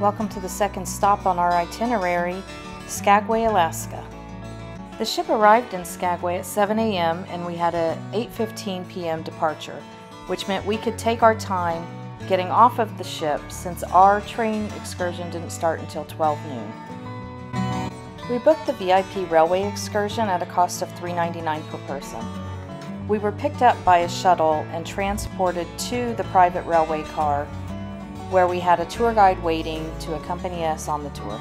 Welcome to the second stop on our itinerary, Skagway, Alaska. The ship arrived in Skagway at 7 a.m. and we had a 8.15 p.m. departure, which meant we could take our time getting off of the ship since our train excursion didn't start until 12 noon. We booked the VIP railway excursion at a cost of $3.99 per person. We were picked up by a shuttle and transported to the private railway car where we had a tour guide waiting to accompany us on the tour.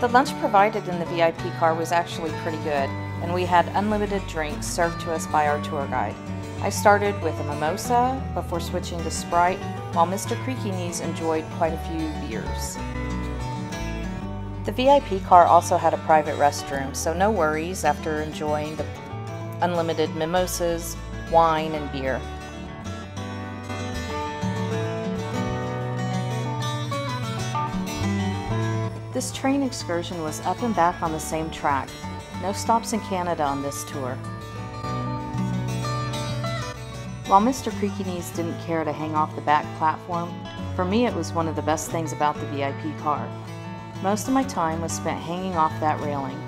The lunch provided in the VIP car was actually pretty good, and we had unlimited drinks served to us by our tour guide. I started with a mimosa before switching to Sprite, while Mr. Creaky Knees enjoyed quite a few beers. The VIP car also had a private restroom, so no worries after enjoying the unlimited mimosas, wine, and beer. This train excursion was up and back on the same track. No stops in Canada on this tour. While Mr. Creaky Knees didn't care to hang off the back platform, for me it was one of the best things about the VIP car. Most of my time was spent hanging off that railing,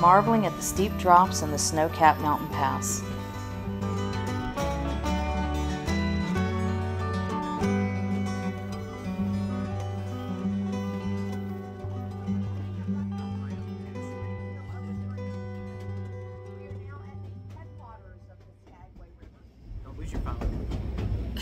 marveling at the steep drops and the snow-capped mountain pass.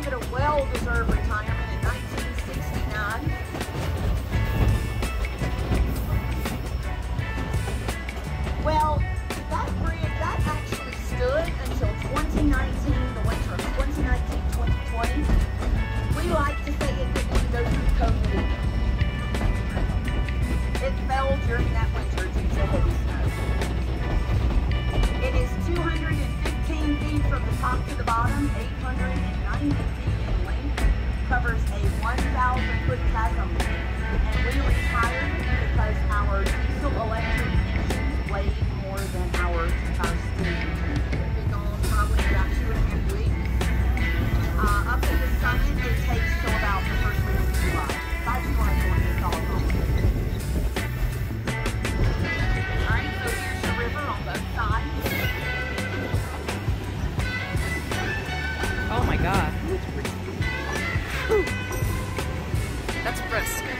gave it a well-deserved That's brisk.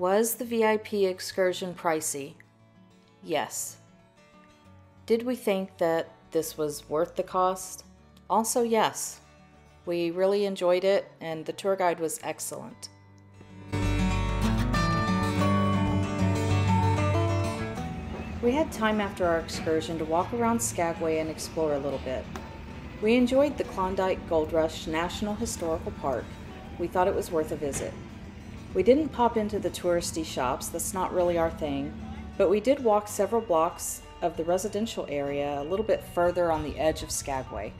Was the VIP excursion pricey? Yes. Did we think that this was worth the cost? Also, yes. We really enjoyed it, and the tour guide was excellent. We had time after our excursion to walk around Skagway and explore a little bit. We enjoyed the Klondike Gold Rush National Historical Park. We thought it was worth a visit. We didn't pop into the touristy shops, that's not really our thing, but we did walk several blocks of the residential area a little bit further on the edge of Skagway.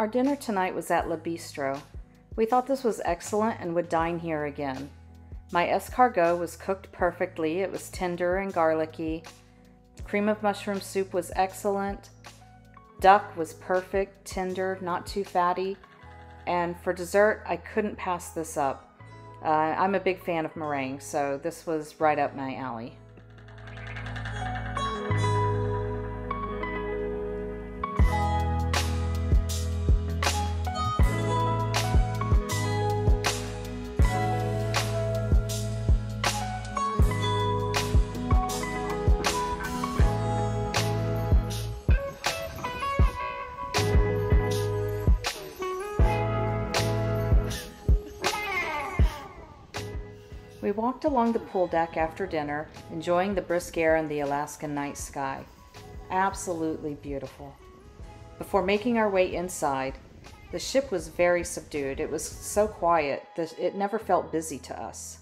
Our dinner tonight was at Le Bistro. We thought this was excellent and would dine here again. My escargot was cooked perfectly. It was tender and garlicky. Cream of mushroom soup was excellent. Duck was perfect, tender, not too fatty. And for dessert, I couldn't pass this up. Uh, I'm a big fan of meringue, so this was right up my alley. Walked along the pool deck after dinner, enjoying the brisk air and the Alaskan night sky. Absolutely beautiful. Before making our way inside, the ship was very subdued. It was so quiet that it never felt busy to us.